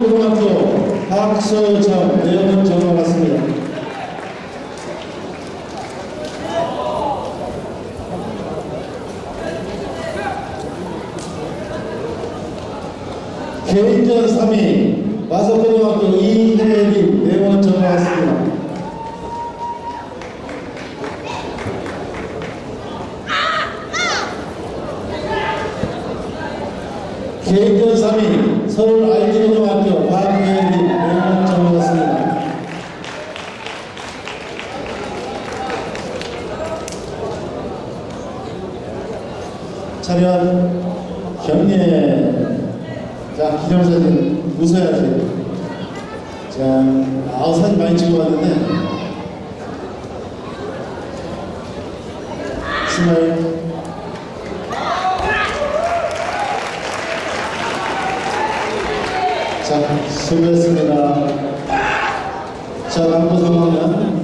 고등학교 박서정 내용은 전화 왔습니다. 개인전 3위 마석고등학교 이혜림 내원 전화 왔습니다. 개인전 3위 서울 박혜림 내원 전화 왔습니다. 차렷 경례 자 기념사진 웃어야지 자 아우 사진 많이 찍어 왔는데 스마일 자 수고했습니다. 자 상황은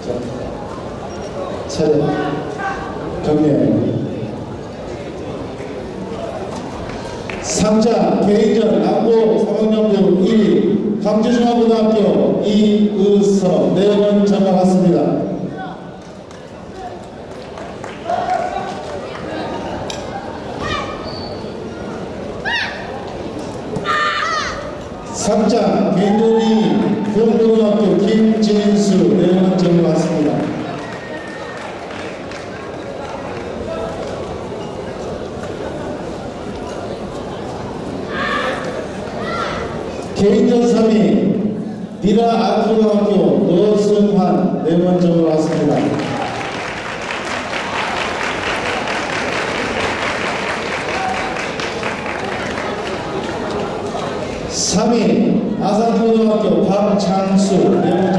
자 차례. 경례. 상자 개인전 남부 3학년 부 1위 강주중앙고등학교 이의서 내 3장 개인전이 경로등학교 김진수 내용은 정리받습니다. 개인전 3위 니라 아프로학교 노승환 내용은 정리받습니다. (3위) 아산고등학교 박창수